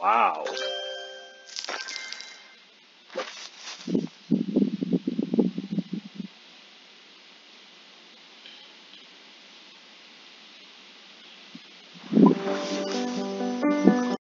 Wow.